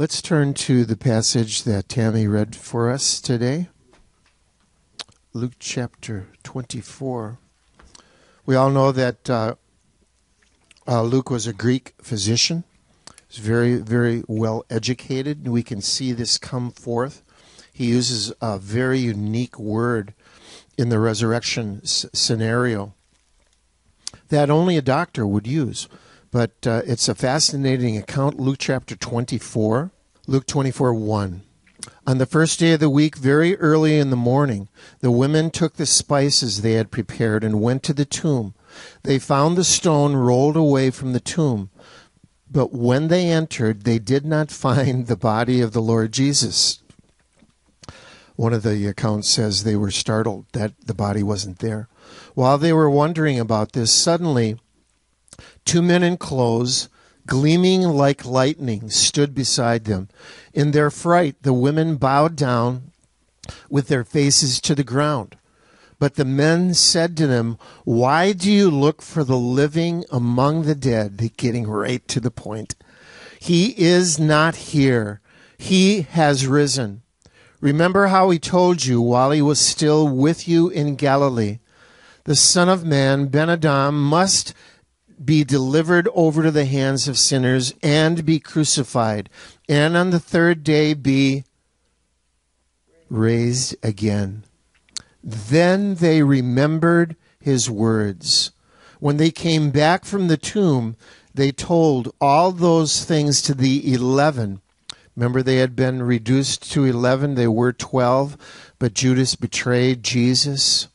Let's turn to the passage that Tammy read for us today Luke chapter 24. We all know that uh, uh, Luke was a Greek physician. He's very, very well educated. And we can see this come forth. He uses a very unique word in the resurrection s- scenario that only a doctor would use. But uh, it's a fascinating account. Luke chapter 24, Luke 24 1. On the first day of the week, very early in the morning, the women took the spices they had prepared and went to the tomb. They found the stone rolled away from the tomb. But when they entered, they did not find the body of the Lord Jesus. One of the accounts says they were startled that the body wasn't there. While they were wondering about this, suddenly two men in clothes, gleaming like lightning, stood beside them. In their fright, the women bowed down with their faces to the ground. But the men said to them, Why do you look for the living among the dead? Getting right to the point. He is not here. He has risen. Remember how he told you while he was still with you in Galilee. The Son of Man, Ben Adam, must be delivered over to the hands of sinners and be crucified, and on the third day be raised again. Then they remembered his words. When they came back from the tomb, they told all those things to the eleven. Remember, they had been reduced to 11. They were 12, but Judas betrayed Jesus.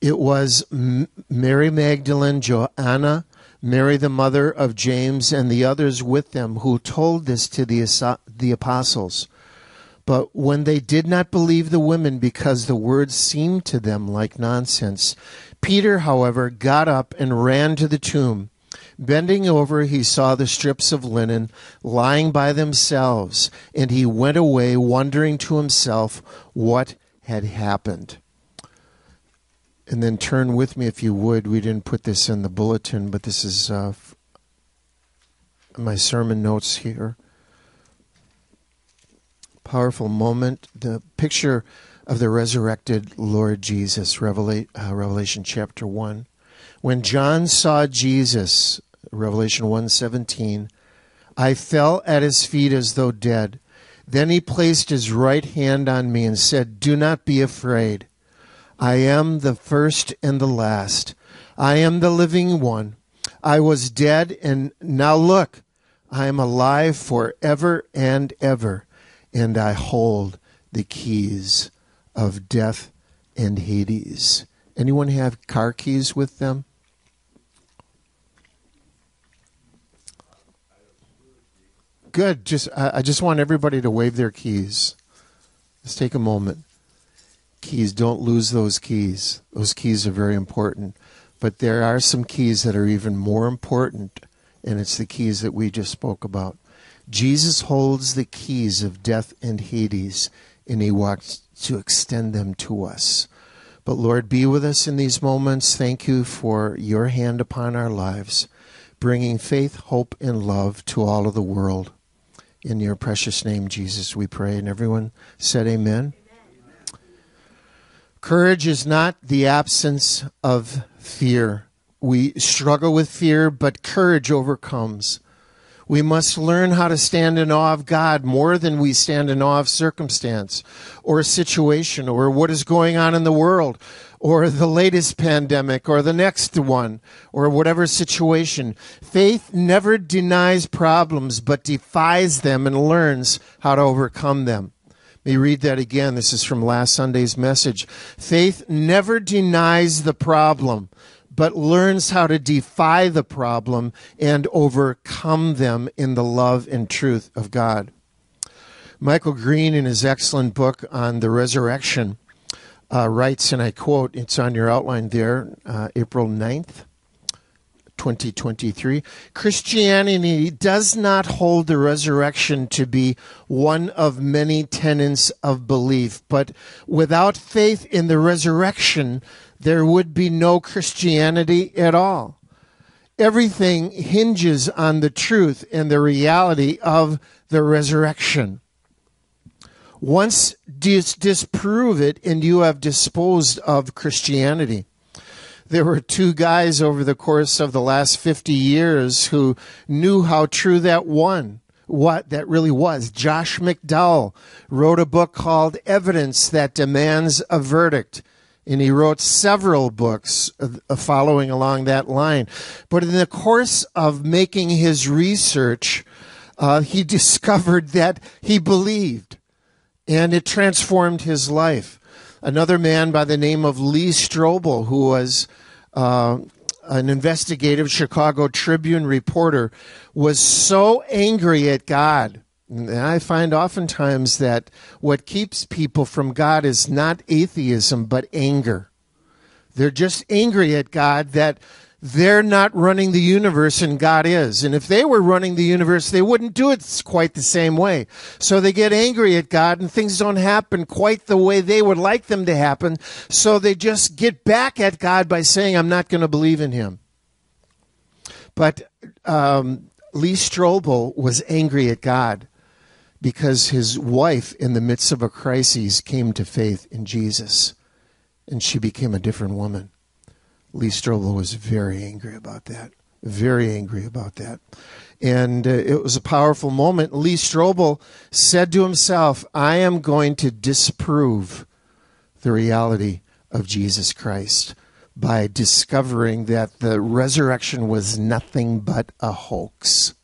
It was Mary Magdalene, Joanna, Mary the mother of James, and the others with them who told this to the, the apostles. But when they did not believe the women because the words seemed to them like nonsense, Peter, however, got up and ran to the tomb. Bending over, he saw the strips of linen lying by themselves, and he went away wondering to himself what had happened. And then turn with me, if you would. We didn't put this in the bulletin, but this is uh, my sermon notes here. Powerful moment. The picture of the resurrected Lord Jesus, Revelation, uh, Revelation chapter 1. When John saw Jesus, Revelation 1:17, I fell at his feet as though dead. Then he placed his right hand on me and said, "Do not be afraid. I am the first and the last. I am the living one. I was dead and now look, I am alive forever and ever, and I hold the keys of death and Hades." Anyone have car keys with them? Good. Just I, I just want everybody to wave their keys. Let's take a moment. Keys, don't lose those keys. Those keys are very important. But there are some keys that are even more important, and it's the keys that we just spoke about. Jesus holds the keys of death and Hades, and he wants to extend them to us. But Lord, be with us in these moments. Thank you for your hand upon our lives, bringing faith, hope, and love to all of the world. In your precious name, Jesus, we pray. And everyone said, amen. Courage is not the absence of fear. We struggle with fear, but courage overcomes. We must learn how to stand in awe of God more than we stand in awe of circumstance or situation or what is going on in the world or the latest pandemic or the next one or whatever situation. Faith never denies problems but defies them and learns how to overcome them. Let me read that again. This is from last Sunday's message. Faith never denies the problem but learns how to defy the problem and overcome them in the love and truth of God. Michael Green, in his excellent book on the resurrection, uh, writes, and I quote, it's on your outline there, uh, April 9th, 2023 Christianity does not hold the resurrection to be one of many tenets of belief, but without faith in the resurrection, there would be no Christianity at all. everything hinges on the truth and the reality of the resurrection. Once dis- disprove it, and you have disposed of Christianity. There were two guys over the course of the last 50 years who knew how true that one what that really was. Josh McDowell wrote a book called Evidence That Demands a Verdict. And he wrote several books uh, following along that line. But in the course of making his research, uh, he discovered that he believed, and it transformed his life. Another man by the name of Lee Strobel, who was uh, an investigative Chicago Tribune reporter, was so angry at God. And I find oftentimes that what keeps people from God is not atheism, but anger. They're just angry at God that they're not running the universe and God is. And if they were running the universe, they wouldn't do it quite the same way. So they get angry at God and things don't happen quite the way they would like them to happen. So they just get back at God by saying, I'm not going to believe in him. But um, Lee Strobel was angry at God because his wife, in the midst of a crisis, came to faith in Jesus and she became a different woman. Lee Strobel was very angry about that. Very angry about that. And uh, it was a powerful moment. Lee Strobel said to himself, I am going to disprove the reality of Jesus Christ by discovering that the resurrection was nothing but a hoax.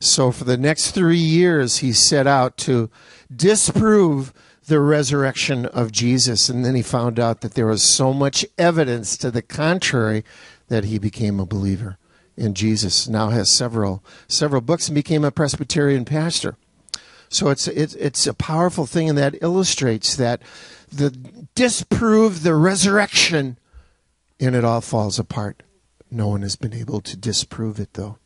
So, for the next three years, he set out to disprove the resurrection of Jesus. And then he found out that there was so much evidence to the contrary that he became a believer in Jesus. Now has several several books and became a Presbyterian pastor. So it's it's it's a powerful thing, and that illustrates that the disprove the resurrection, and it all falls apart. No one has been able to disprove it, though.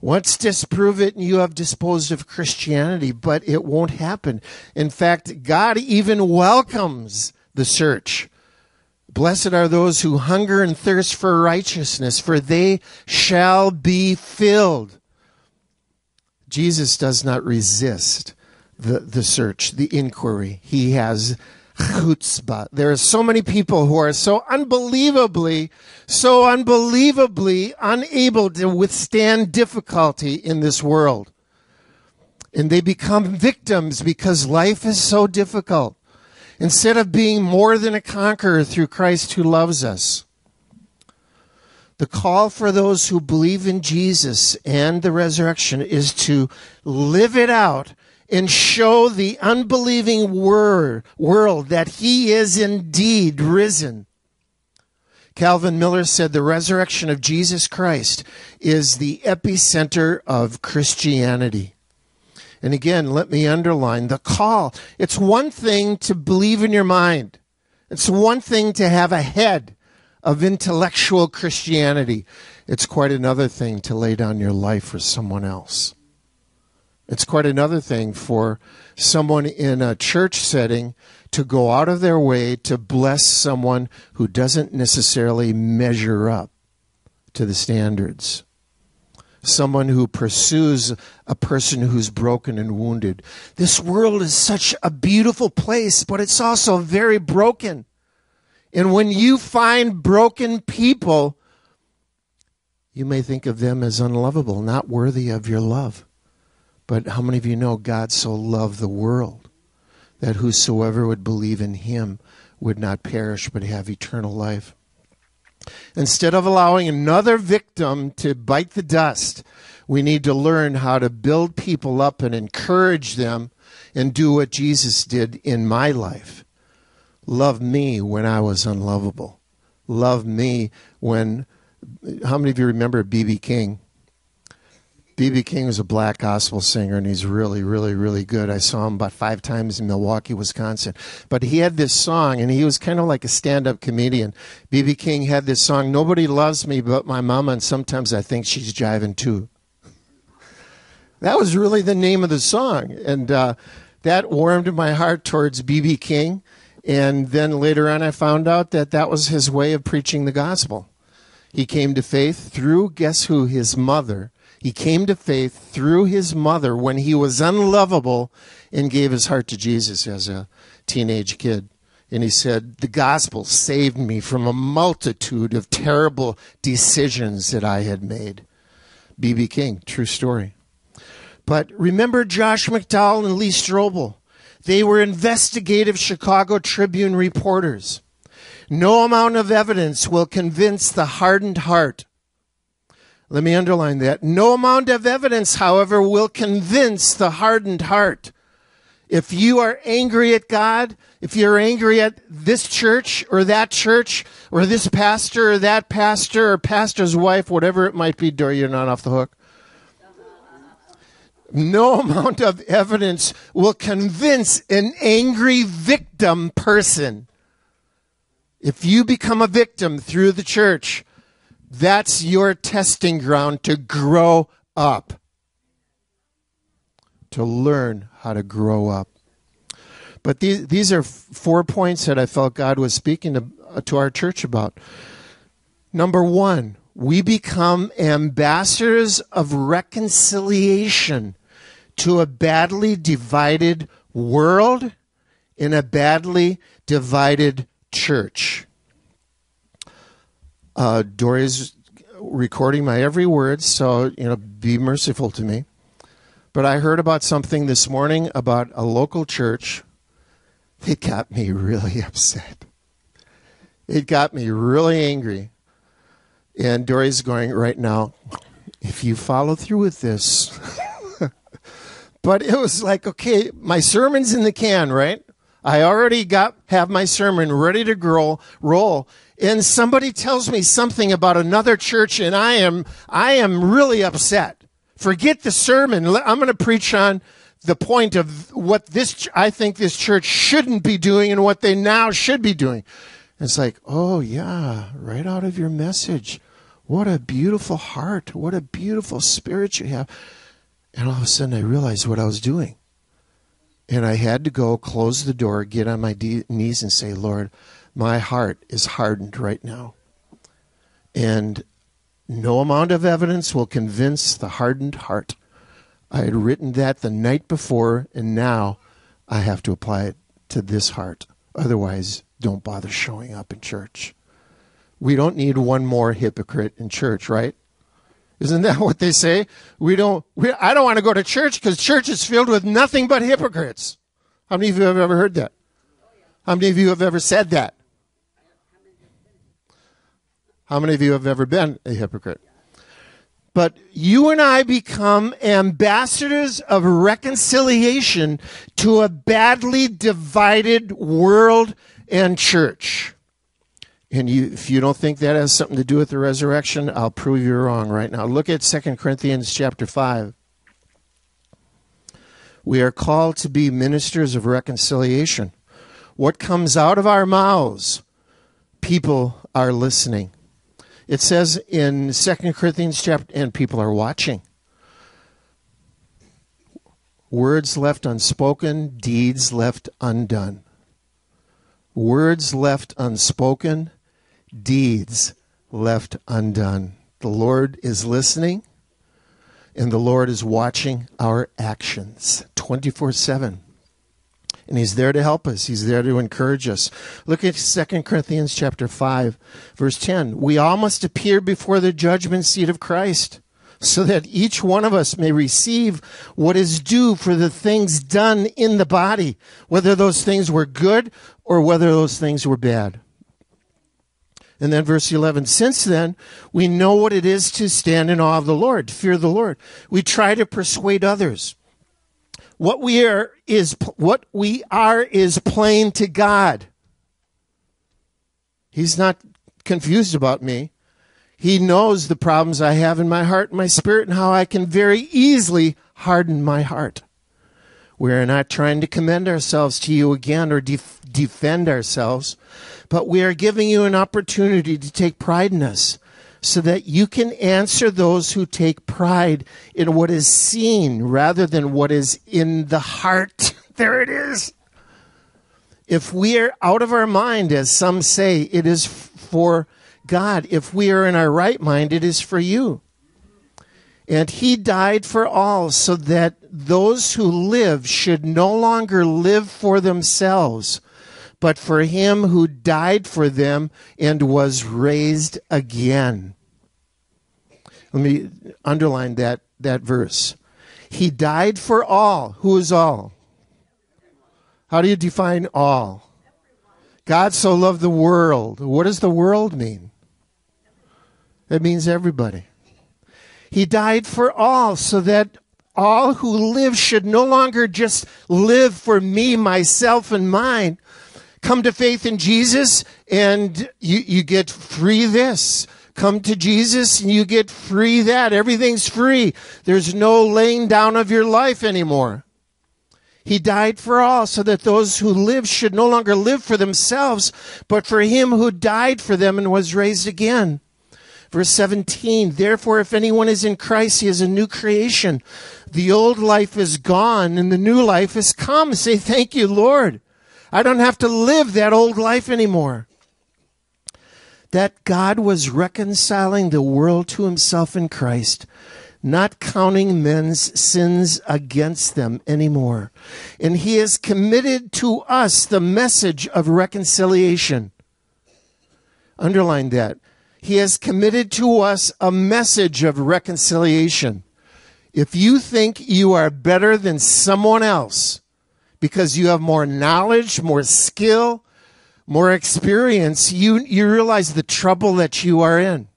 Once disprove it, and you have disposed of Christianity, but it won't happen. In fact, God even welcomes the search. Blessed are those who hunger and thirst for righteousness, for they shall be filled. Jesus does not resist the, the search, the inquiry. He has chutzpah. There are so many people who are so unbelievably, so unbelievably unable to withstand difficulty in this world. And they become victims because life is so difficult. Instead of being more than a conqueror through Christ who loves us. The call for those who believe in Jesus and the resurrection is to live it out and show the unbelieving wor- world that he is indeed risen. Calvin Miller said the resurrection of Jesus Christ is the epicenter of Christianity. And again, let me underline the call. It's one thing to believe in your mind. It's one thing to have a head of intellectual Christianity. It's quite another thing to lay down your life for someone else. It's quite another thing for someone in a church setting to go out of their way to bless someone who doesn't necessarily measure up to the standards. Someone who pursues a person who's broken and wounded. This world is such a beautiful place, but it's also very broken. And when you find broken people, you may think of them as unlovable, not worthy of your love. But how many of you know God so loved the world that whosoever would believe in him would not perish but have eternal life? Instead of allowing another victim to bite the dust, we need to learn how to build people up and encourage them and do what Jesus did in my life. Love me when I was unlovable. Love me when. How many of you remember B.B. King? B.B. King is a black gospel singer, and he's really, really, really good. I saw him about five times in Milwaukee, Wisconsin. But he had this song, and he was kind of like a stand up comedian. B.B. King had this song, Nobody Loves Me But My Mama, and sometimes I think she's jiving too. That was really the name of the song. And uh, that warmed my heart towards B.B. King. And then later on, I found out that that was his way of preaching the gospel He came to faith through, guess who? His mother. He came to faith through his mother when he was unlovable and gave his heart to Jesus as a teenage kid. And he said, The gospel saved me from a multitude of terrible decisions that I had made. B.B. King, true story. But remember Josh McDowell and Lee Strobel. They were investigative Chicago Tribune reporters. No amount of evidence will convince the hardened heart. Let me underline that. No amount of evidence, however, will convince the hardened heart. If you are angry at God, if you're angry at this church or that church or this pastor or that pastor or pastor's wife, whatever it might be, Dory, you're not off the hook. No amount of evidence will convince an angry victim person. If you become a victim through the church, that's your testing ground to grow up, to learn how to grow up. But these, these are four points that I felt God was speaking to, uh, to our church about. Number one, we become ambassadors of reconciliation to a badly divided world in a badly divided church. Uh, Dory's recording my every word, so you know, be merciful to me. But I heard about something this morning about a local church. It got me really upset. It got me really angry. And Dory's going right now, if you follow through with this. but it was like, okay, my sermon's in the can, right? I already got have my sermon ready to grow, roll, and somebody tells me something about another church, and I am I am really upset. Forget the sermon. I'm going to preach on the point of what this I think this church shouldn't be doing and what they now should be doing. It's like, oh yeah, right out of your message. What a beautiful heart. What a beautiful spirit you have. And all of a sudden I realized what I was doing. And I had to go close the door, get on my de- knees, and say, Lord, my heart is hardened right now. And no amount of evidence will convince the hardened heart. I had written that the night before, and now I have to apply it to this heart. Otherwise, don't bother showing up in church. We don't need one more hypocrite in church, right? Isn't that what they say? We don't, we, I don't want to go to church because church is filled with nothing but hypocrites. How many of you have ever heard that? How many of you have ever said that? How many of you have ever been a hypocrite? But you and I become ambassadors of reconciliation to a badly divided world and church. And you, if you don't think that has something to do with the resurrection, I'll prove you wrong right now. Look at 2 Corinthians chapter 5. We are called to be ministers of reconciliation. What comes out of our mouths, people are listening. It says in 2 Corinthians chapter, and people are watching. Words left unspoken, deeds left undone. Words left unspoken, deeds left undone. The Lord is listening and the Lord is watching our actions 24 7. And he's there to help us. He's there to encourage us. Look at 2 Corinthians chapter 5, verse 10. We all must appear before the judgment seat of Christ, so that each one of us may receive what is due for the things done in the body, whether those things were good or whether those things were bad. And then verse 11, since then, we know what it is to stand in awe of the Lord, to fear the Lord. We try to persuade others. What we are is, what we are is plain to God. He's not confused about me. He knows the problems I have in my heart and my spirit and how I can very easily harden my heart. We are not trying to commend ourselves to you again or def- defend ourselves, but we are giving you an opportunity to take pride in us so that you can answer those who take pride in what is seen rather than what is in the heart. there it is. If we are out of our mind, as some say, it is for God. If we are in our right mind, it is for you. And he died for all so that those who live should no longer live for themselves, but for him who died for them and was raised again. Let me underline that, that verse. He died for all. Who is all? How do you define all? God so loved the world. What does the world mean? It means everybody. He died for all so that all who live should no longer just live for me, myself, and mine. Come to faith in Jesus and you, you get free this. Come to Jesus and you get free that. Everything's free. There's no laying down of your life anymore. He died for all so that those who live should no longer live for themselves, but for him who died for them and was raised again. Verse 17, therefore, if anyone is in Christ, he is a new creation. The old life is gone and the new life has come. Say, thank you, Lord. I don't have to live that old life anymore. That God was reconciling the world to himself in Christ, not counting men's sins against them anymore. And he has committed to us the message of reconciliation. Underline that. He has committed to us a message of reconciliation. If you think you are better than someone else because you have more knowledge, more skill, more experience, you, you realize the trouble that you are in.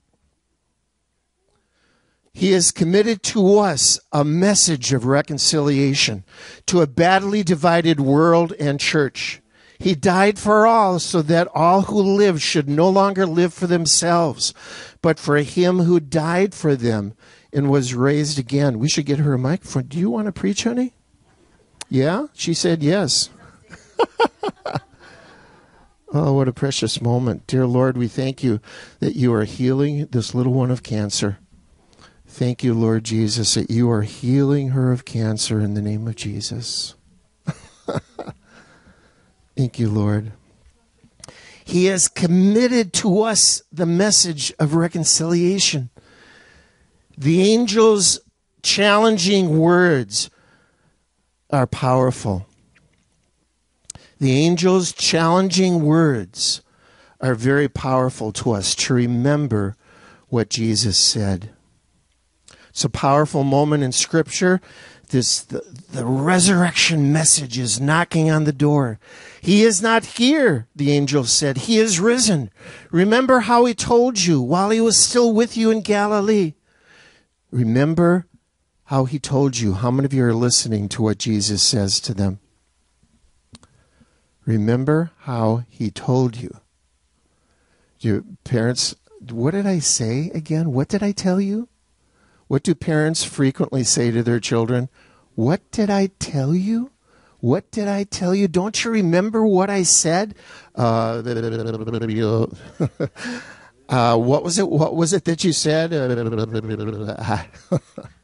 He has committed to us a message of reconciliation to a badly divided world and church. He died for all so that all who live should no longer live for themselves, but for him who died for them and was raised again. We should get her a microphone. Do you want to preach, honey? Yeah? She said yes. oh, what a precious moment. Dear Lord, we thank you that you are healing this little one of cancer. Thank you, Lord Jesus, that you are healing her of cancer in the name of Jesus. Thank you, Lord. He has committed to us the message of reconciliation. The angel's challenging words are powerful. The angel's challenging words are very powerful to us to remember what Jesus said. It's a powerful moment in Scripture this the, the resurrection message is knocking on the door. He is not here, the angel said. He is risen. Remember how he told you while he was still with you in Galilee. Remember how he told you. How many of you are listening to what Jesus says to them? Remember how he told you. Your parents, what did I say again? What did I tell you? What do parents frequently say to their children? What did I tell you? What did I tell you? Don't you remember what I said? Uh, uh, what was it? What was it that you said?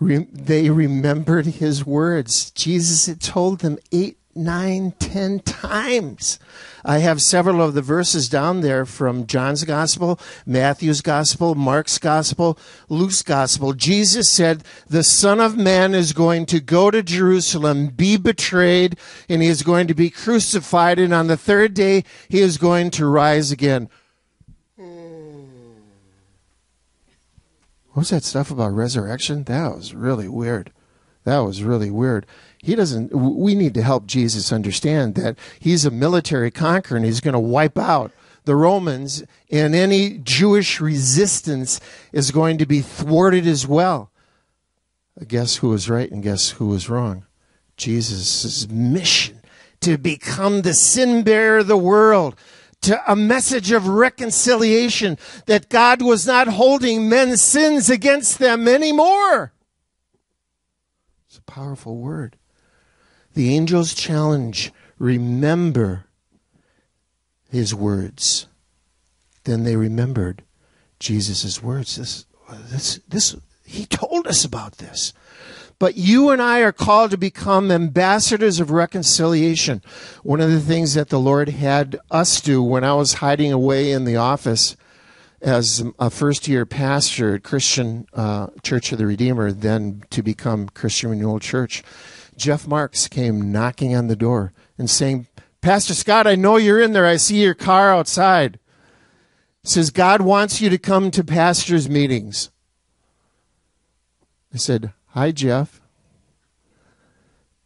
they remembered his words. Jesus had told them eight nine, ten times. I have several of the verses down there from John's Gospel, Matthew's Gospel, Mark's Gospel, Luke's Gospel. Jesus said, The Son of Man is going to go to Jerusalem, be betrayed, and he is going to be crucified, and on the third day he is going to rise again. What was that stuff about resurrection? That was really weird. That was really weird he doesn't we need to help jesus understand that he's a military conqueror and he's going to wipe out the romans and any jewish resistance is going to be thwarted as well guess who was right and guess who was wrong jesus' mission to become the sin bearer of the world to a message of reconciliation that god was not holding men's sins against them anymore it's a powerful word the angel's challenge remember his words. Then they remembered Jesus' words. This, this, this, he told us about this. But you and I are called to become ambassadors of reconciliation. One of the things that the Lord had us do when I was hiding away in the office as a first year pastor at Christian uh, Church of the Redeemer, then to become Christian Renewal Church, Jeff Marks came knocking on the door and saying, Pastor Scott, I know you're in there. I see your car outside. Says, God wants you to come to pastors' meetings. I said, Hi, Jeff.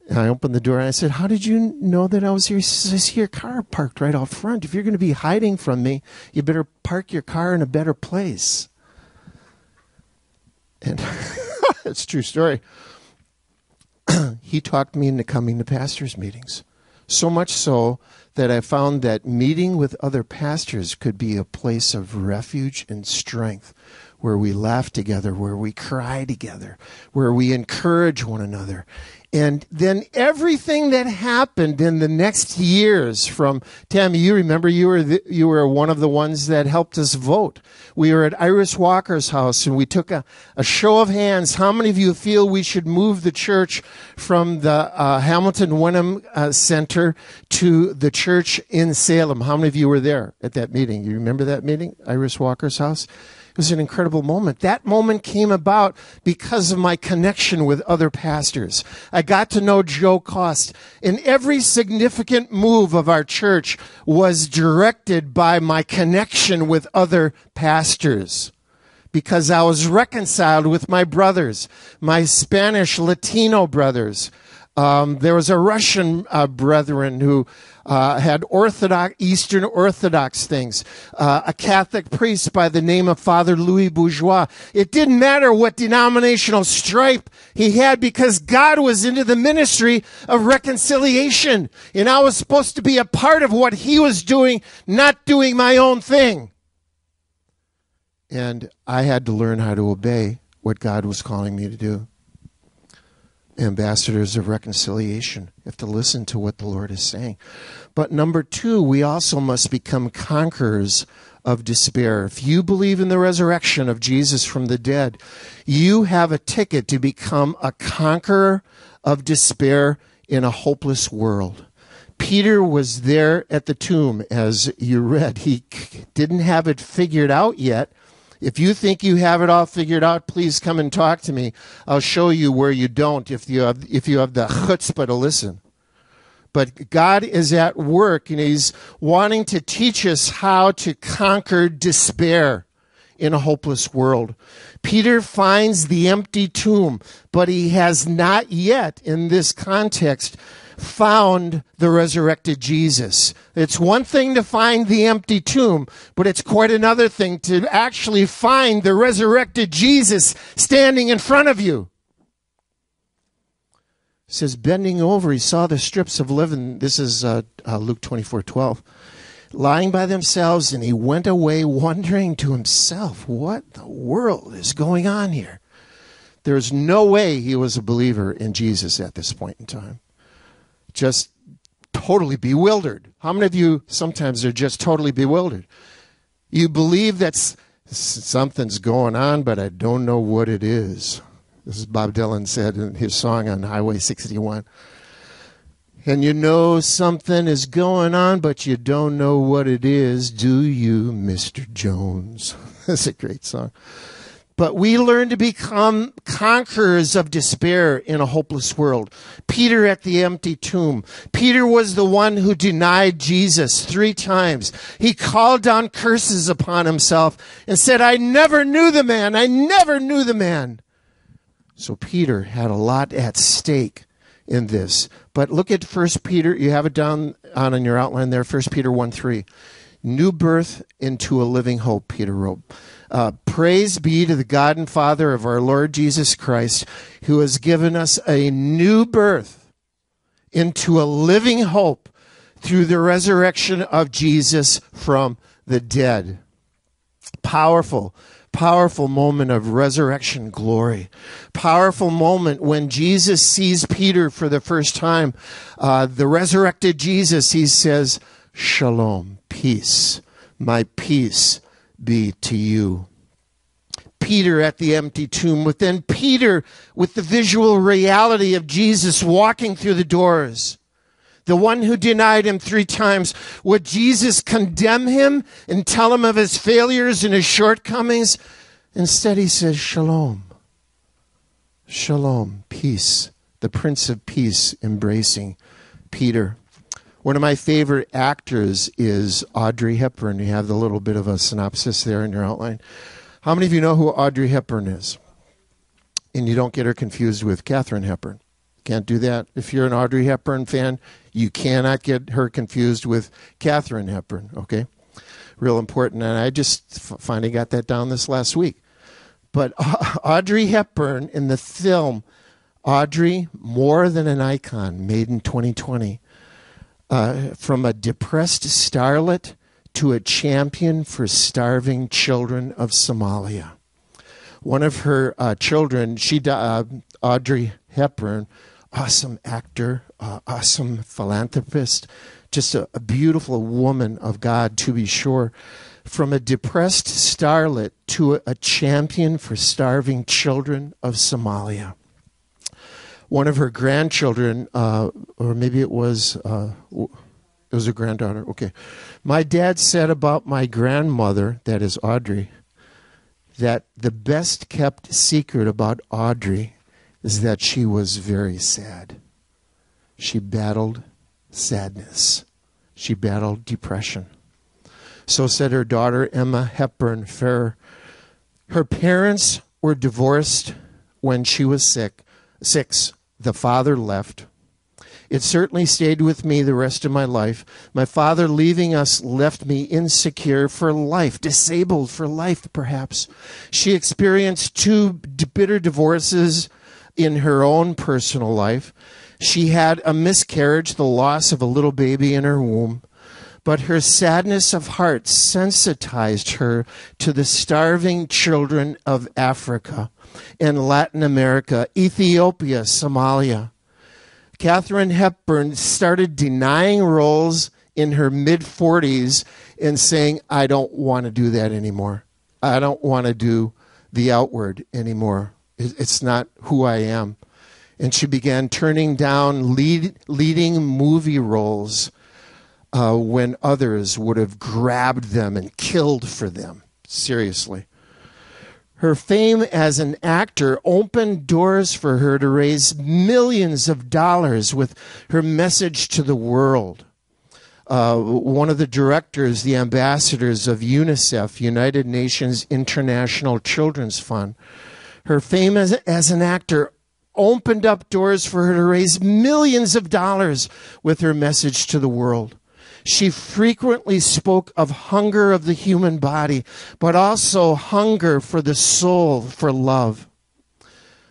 And I opened the door and I said, How did you know that I was here? He says, I see your car parked right out front. If you're going to be hiding from me, you better park your car in a better place. And it's true story. he talked me into coming to pastors' meetings. So much so that I found that meeting with other pastors could be a place of refuge and strength where we laugh together, where we cry together, where we encourage one another. And then everything that happened in the next years from Tammy, you remember you were the, you were one of the ones that helped us vote. We were at Iris Walker's house and we took a, a show of hands. How many of you feel we should move the church from the uh, Hamilton Wenham uh, Center to the church in Salem? How many of you were there at that meeting? You remember that meeting, Iris Walker's house? It was an incredible moment. That moment came about because of my connection with other pastors. I got to know Joe Cost, and every significant move of our church was directed by my connection with other pastors because I was reconciled with my brothers, my Spanish Latino brothers. Um, there was a Russian uh, brethren who uh, had Orthodox, Eastern Orthodox things, uh, a Catholic priest by the name of Father Louis Bourgeois. It didn't matter what denominational stripe he had because God was into the ministry of reconciliation. And I was supposed to be a part of what he was doing, not doing my own thing. And I had to learn how to obey what God was calling me to do ambassadors of reconciliation. Have to listen to what the Lord is saying. But number two, we also must become conquerors of despair. If you believe in the resurrection of Jesus from the dead, you have a ticket to become a conqueror of despair in a hopeless world. Peter was there at the tomb, as you read. He didn't have it figured out yet, if you think you have it all figured out, please come and talk to me. I'll show you where you don't if you have, if you have the chutzpah to listen. But God is at work and He's wanting to teach us how to conquer despair in a hopeless world. Peter finds the empty tomb, but he has not yet, in this context, found the resurrected Jesus. It's one thing to find the empty tomb, but it's quite another thing to actually find the resurrected Jesus standing in front of you. It says, bending over, he saw the strips of linen. This is uh, uh, Luke 24 12. Lying by themselves, and he went away wondering to himself, what the world is going on here? There's no way he was a believer in Jesus at this point in time just totally bewildered. How many of you sometimes are just totally bewildered? You believe that something's going on, but I don't know what it is. This is Bob Dylan said in his song on Highway 61. And you know something is going on, but you don't know what it is, do you, Mr. Jones? That's a great song. But we learn to become conquerors of despair in a hopeless world. Peter at the empty tomb. Peter was the one who denied Jesus three times. He called down curses upon himself and said, I never knew the man. I never knew the man. So Peter had a lot at stake in this. But look at First Peter. You have it down on your outline there. First Peter 1 3. New birth into a living hope, Peter wrote. Uh, praise be to the God and Father of our Lord Jesus Christ, who has given us a new birth into a living hope through the resurrection of Jesus from the dead. Powerful, powerful moment of resurrection glory. Powerful moment when Jesus sees Peter for the first time. Uh, the resurrected Jesus, he says, Shalom, peace. My peace be to you. Peter at the empty tomb, with then Peter with the visual reality of Jesus walking through the doors. The one who denied him three times. Would Jesus condemn him and tell him of his failures and his shortcomings? Instead, he says, Shalom. Shalom, peace. The Prince of Peace embracing Peter. One of my favorite actors is Audrey Hepburn. You have the little bit of a synopsis there in your outline. How many of you know who Audrey Hepburn is? And you don't get her confused with Katharine Hepburn. Can't do that. If you're an Audrey Hepburn fan, you cannot get her confused with Katharine Hepburn, okay? Real important. And I just finally got that down this last week. But Audrey Hepburn in the film Audrey, More Than an Icon, made in 2020, uh, from a depressed starlet to a champion for starving children of Somalia. One of her uh, children, she uh, Audrey Hepburn, awesome actor, uh, awesome philanthropist, just a, a beautiful woman of God, to be sure. From a depressed starlet to a, a champion for starving children of Somalia one of her grandchildren, uh, or maybe it was uh, it was a granddaughter. Okay, my dad said about my grandmother, that is Audrey, that the best kept secret about Audrey is that she was very sad. She battled sadness. She battled depression. So said her daughter Emma Hepburn Ferrer. Her parents were divorced when she was sick, six the father left. It certainly stayed with me the rest of my life. My father leaving us left me insecure for life, disabled for life, perhaps. She experienced two bitter divorces in her own personal life. She had a miscarriage, the loss of a little baby in her womb. But her sadness of heart sensitized her to the starving children of Africa in Latin America, Ethiopia, Somalia. Katharine Hepburn started denying roles in her mid 40s and saying, I don't want to do that anymore. I don't want to do the outward anymore. It's not who I am. And she began turning down lead, leading movie roles uh, when others would have grabbed them and killed for them. Seriously. Her fame as an actor opened doors for her to raise millions of dollars with her message to the world. Uh, one of the directors, the ambassadors of UNICEF, United Nations International Children's Fund, her fame as, as an actor opened up doors for her to raise millions of dollars with her message to the world. She frequently spoke of hunger of the human body, but also hunger for the soul, for love.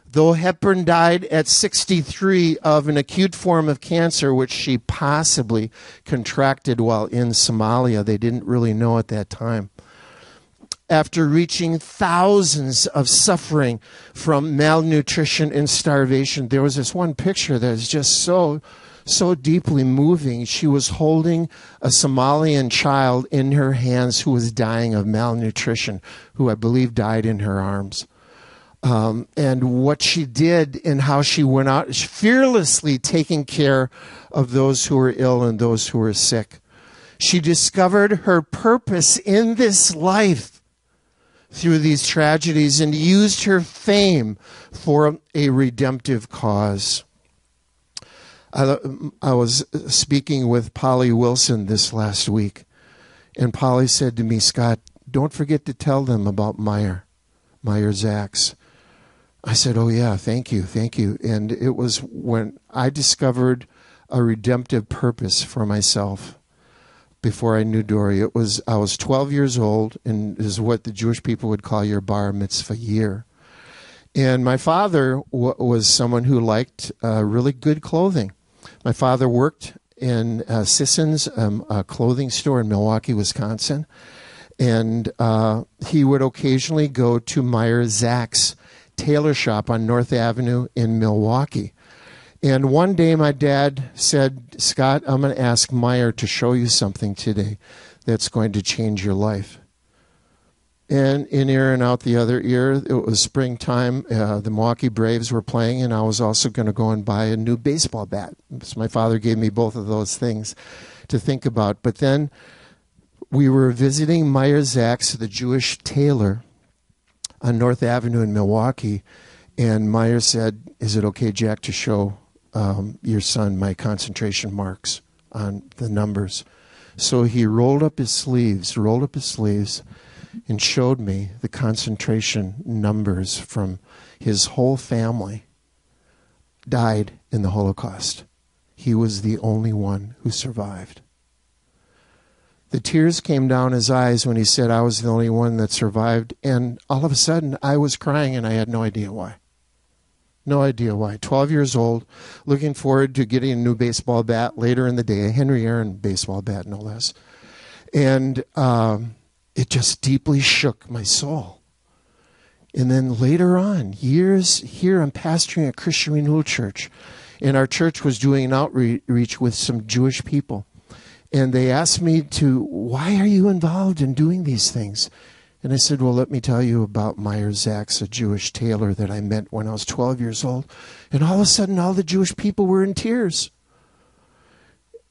Though Hepburn died at 63 of an acute form of cancer, which she possibly contracted while in Somalia, they didn't really know at that time. After reaching thousands of suffering from malnutrition and starvation, there was this one picture that is just so so deeply moving. She was holding a Somalian child in her hands who was dying of malnutrition, who I believe died in her arms. Um, and what she did and how she went out fearlessly taking care of those who were ill and those who were sick. She discovered her purpose in this life through these tragedies and used her fame for a redemptive cause. I, I was speaking with Polly Wilson this last week, and Polly said to me, Scott, don't forget to tell them about Meyer, Meyer Zaks. I said, Oh, yeah, thank you, thank you. And it was when I discovered a redemptive purpose for myself before I knew Dory. It was I was 12 years old, and is what the Jewish people would call your bar mitzvah year. And my father w- was someone who liked uh, really good clothing. My father worked in uh, Sisson's um, a clothing store in Milwaukee, Wisconsin, and uh, he would occasionally go to Meyer Zaks tailor shop on North Avenue in Milwaukee. And one day my dad said, Scott, I'm going to ask Meyer to show you something today that's going to change your life. And in ear and out the other ear. It was springtime. Uh, the Milwaukee Braves were playing, and I was also going to go and buy a new baseball bat. So my father gave me both of those things to think about. But then we were visiting Meyer Zaks, the Jewish tailor, on North Avenue in Milwaukee, and Meyer said, "Is it okay, Jack, to show um, your son my concentration marks on the numbers?" So he rolled up his sleeves, rolled up his sleeves and showed me the concentration numbers from his whole family died in the Holocaust. He was the only one who survived. The tears came down his eyes when he said, I was the only one that survived. And all of a sudden, I was crying and I had no idea why. No idea why. 12 years old, looking forward to getting a new baseball bat later in the day, a Henry Aaron baseball bat, no less. And um, it just deeply shook my soul. And then later on, years here, I'm pastoring a Christian Renewal Church, and our church was doing an outreach with some Jewish people. And they asked me to, why are you involved in doing these things? And I said, well, let me tell you about Meyer Zaks, a Jewish tailor that I met when I was 12 years old. And all of a sudden, all the Jewish people were in tears.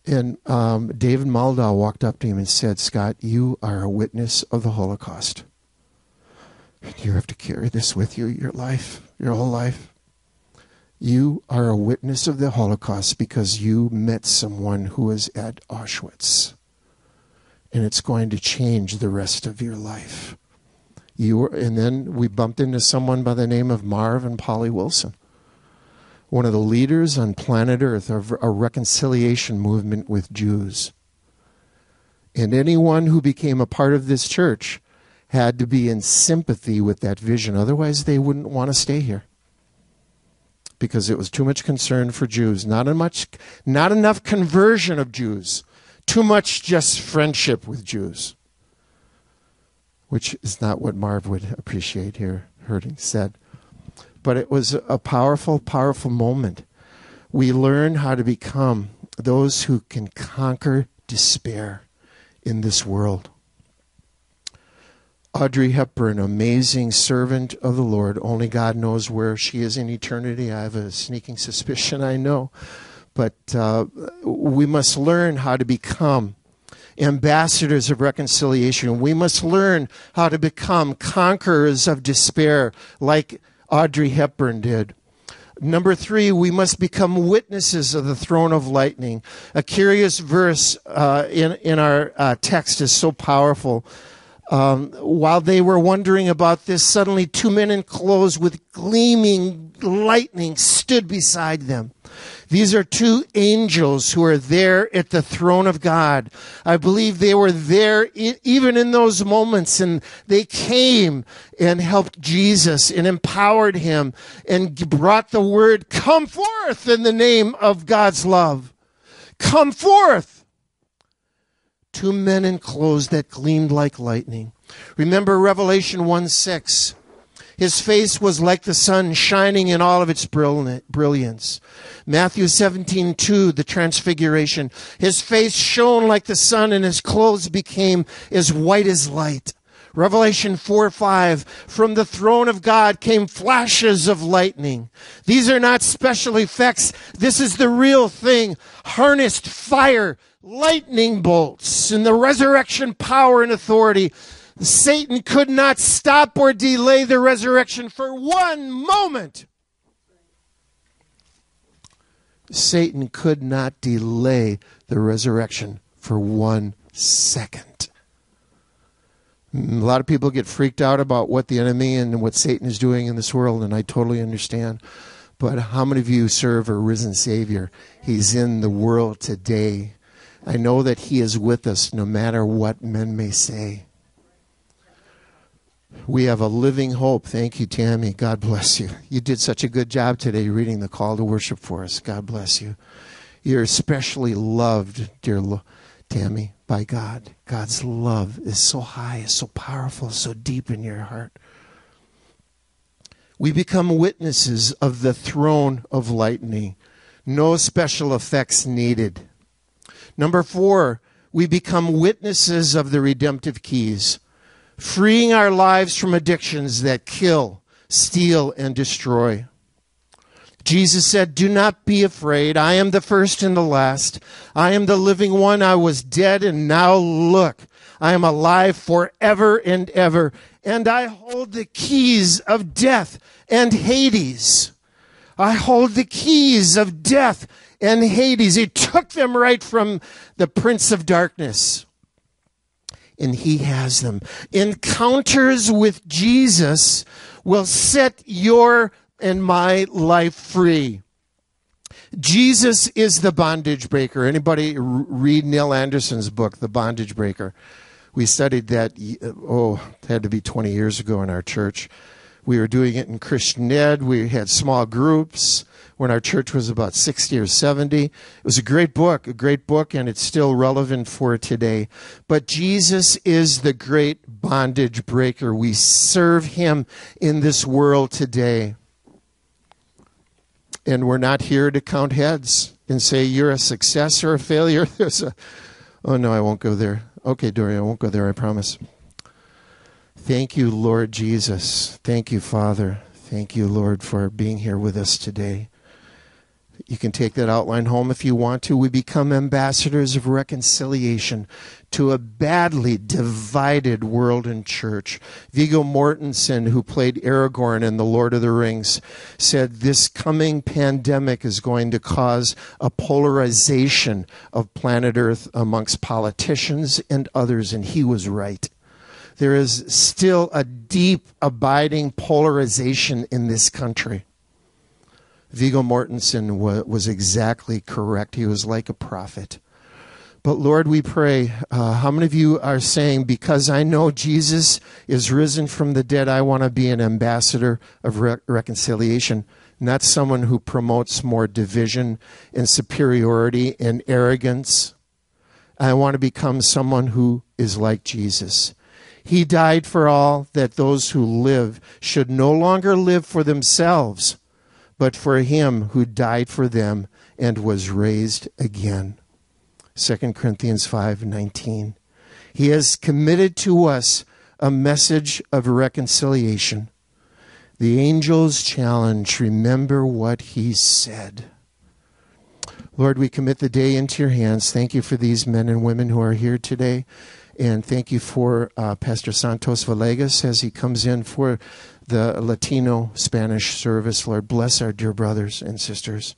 And um, David Maldau walked up to him and said, Scott, you are a witness of the Holocaust. You have to carry this with you your life, your whole life. You are a witness of the Holocaust because you met someone who was at Auschwitz. And it's going to change the rest of your life. You were, and then we bumped into someone by the name of Marv and Polly Wilson one of the leaders on planet Earth of a reconciliation movement with Jews. And anyone who became a part of this church had to be in sympathy with that vision. Otherwise, they wouldn't want to stay here. Because it was too much concern for Jews, not much, not enough conversion of Jews, too much just friendship with Jews, which is not what Marv would appreciate here, heard said but it was a powerful, powerful moment. We learn how to become those who can conquer despair in this world. Audrey Hepburn, amazing servant of the Lord. Only God knows where she is in eternity. I have a sneaking suspicion I know. But uh, we must learn how to become ambassadors of reconciliation. We must learn how to become conquerors of despair, like Audrey Hepburn did. Number three, we must become witnesses of the throne of lightning. A curious verse uh, in, in our uh, text is so powerful. Um, while they were wondering about this, suddenly two men in clothes with gleaming lightning stood beside them. These are two angels who are there at the throne of God. I believe they were there even in those moments and they came and helped Jesus and empowered him and brought the word, come forth in the name of God's love. Come forth. Two men in clothes that gleamed like lightning. Remember Revelation 1 6. His face was like the sun shining in all of its brilliance. Matthew 17, 2, the transfiguration. His face shone like the sun and his clothes became as white as light. Revelation 4 5, from the throne of God came flashes of lightning. These are not special effects. This is the real thing. Harnessed fire, lightning bolts, and the resurrection power and authority Satan could not stop or delay the resurrection for one moment. Satan could not delay the resurrection for one second. A lot of people get freaked out about what the enemy and what Satan is doing in this world, and I totally understand. But how many of you serve a risen Savior? He's in the world today. I know that He is with us no matter what men may say. We have a living hope. Thank you, Tammy. God bless you. You did such a good job today reading the call to worship for us. God bless you. You're especially loved, dear Tammy, by God. God's love is so high, is so powerful, so deep in your heart. We become witnesses of the throne of lightning. No special effects needed. Number four, we become witnesses of the redemptive keys. Freeing our lives from addictions that kill, steal, and destroy. Jesus said, Do not be afraid. I am the first and the last. I am the living one. I was dead, and now look. I am alive forever and ever, and I hold the keys of death and Hades. I hold the keys of death and Hades. He took them right from the Prince of Darkness. And he has them. Encounters with Jesus will set your and my life free. Jesus is the bondage breaker. Anybody read Neil Anderson's book, The Bondage Breaker? We studied that, uh, oh, it had to be 20 years ago in our church. We were doing it in Christian Ed. We had small groups when our church was about 60 or 70. It was a great book, a great book, and it's still relevant for today. But Jesus is the great bondage breaker. We serve him in this world today. And we're not here to count heads and say you're a success or a failure. There's a, oh no, I won't go there. Okay, Dory, I won't go there, I promise. Thank you, Lord Jesus. Thank you, Father. Thank you, Lord, for being here with us today. You can take that outline home if you want to. We become ambassadors of reconciliation to a badly divided world and church. Viggo Mortensen, who played Aragorn in The Lord of the Rings, said this coming pandemic is going to cause a polarization of planet Earth amongst politicians and others, and he was right. There is still a deep, abiding polarization in this country. Viggo Mortensen was exactly correct. He was like a prophet. But Lord, we pray. Uh, how many of you are saying, because I know Jesus is risen from the dead, I want to be an ambassador of re- reconciliation, not someone who promotes more division and superiority and arrogance? I want to become someone who is like Jesus. He died for all that those who live should no longer live for themselves, but for him who died for them and was raised again. 2 Corinthians 5:19. He has committed to us a message of reconciliation. The angel's challenge, remember what he said. Lord, we commit the day into your hands. Thank you for these men and women who are here today. And thank you for uh, Pastor Santos Villegas as he comes in for the Latino Spanish service. Lord, bless our dear brothers and sisters.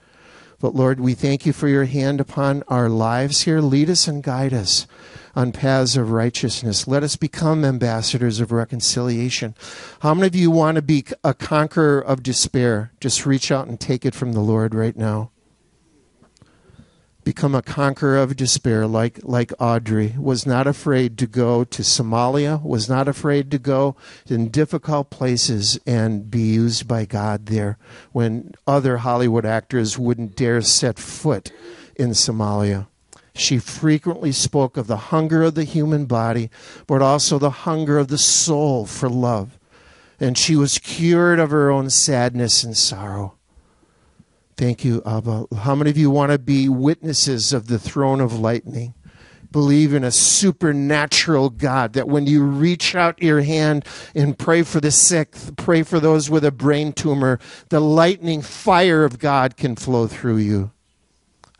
But Lord, we thank you for your hand upon our lives here. Lead us and guide us on paths of righteousness. Let us become ambassadors of reconciliation. How many of you want to be a conqueror of despair? Just reach out and take it from the Lord right now become a conqueror of despair like like Audrey was not afraid to go to Somalia was not afraid to go in difficult places and be used by God there when other Hollywood actors wouldn't dare set foot in Somalia. She frequently spoke of the hunger of the human body but also the hunger of the soul for love. And she was cured of her own sadness and sorrow Thank you, Abba. How many of you want to be witnesses of the throne of lightning? Believe in a supernatural God that when you reach out your hand and pray for the sick, pray for those with a brain tumor, the lightning fire of God can flow through you.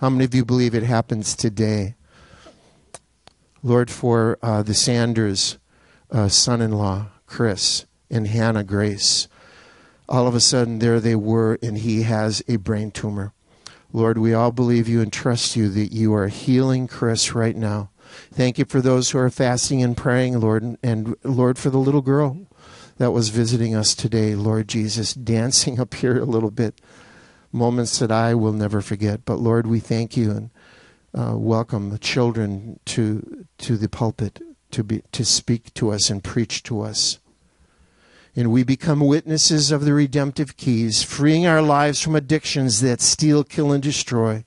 How many of you believe it happens today? Lord, for uh, the Sanders uh, son in law, Chris, and Hannah Grace all of a sudden there they were, and he has a brain tumor. Lord, we all believe you and trust you that you are healing Chris right now. Thank you for those who are fasting and praying, Lord, and Lord, for the little girl that was visiting us today, Lord Jesus, dancing up here a little bit. Moments that I will never forget. But Lord, we thank you and uh, welcome the children to to the pulpit to be to speak to us and preach to us and we become witnesses of the redemptive keys, freeing our lives from addictions that steal, kill, and destroy.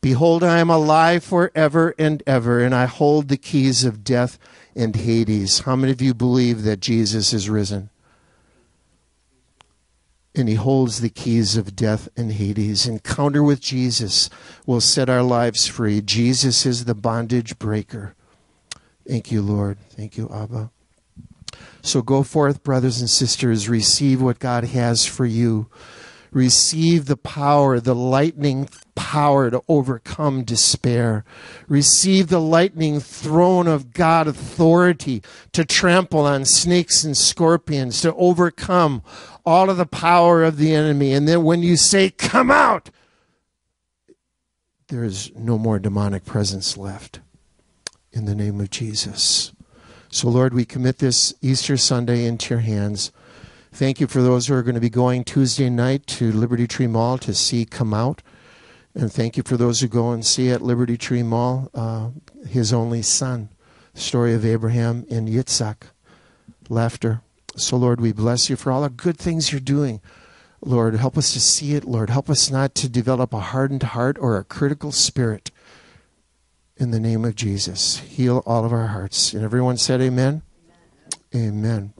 Behold, I am alive forever and ever, and I hold the keys of death and Hades. How many of you believe that Jesus is risen? And he holds the keys of death and Hades. Encounter with Jesus will set our lives free. Jesus is the bondage breaker. Thank you, Lord. Thank you, Abba. So go forth, brothers and sisters, receive what God has for you. Receive the power, the lightning power to overcome despair. Receive the lightning throne of God authority to trample on snakes and scorpions, to overcome all of the power of the enemy. And then when you say, Come out, there is no more demonic presence left. In the name of Jesus. So, Lord, we commit this Easter Sunday into your hands. Thank you for those who are going to be going Tuesday night to Liberty Tree Mall to see Come Out. And thank you for those who go and see at Liberty Tree Mall uh, his only son, the story of Abraham and Yitzhak. Laughter. So, Lord, we bless you for all the good things you're doing. Lord, help us to see it. Lord, help us not to develop a hardened heart or a critical spirit. In the name of Jesus, heal all of our hearts. And everyone said, Amen. Amen. amen.